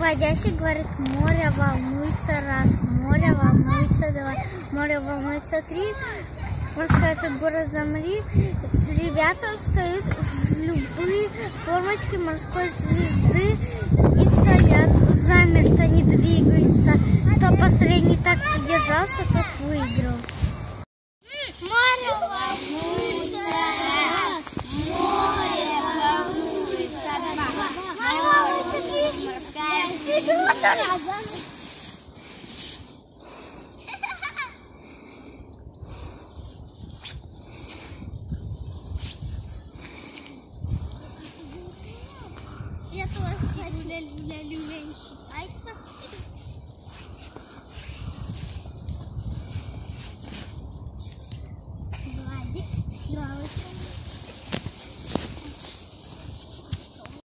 Переводящий говорит, море волнуется раз, море волнуется два, море волнуется три. Морская фигура замри. Ребята встают в любые формочки морской звезды и стоят замерто, не двигаются. Кто последний так продержался, тот выиграл. Sıkılması lazım. Я тоже хочу ля-ля-ля-ля. Айца. Глади. Галочка.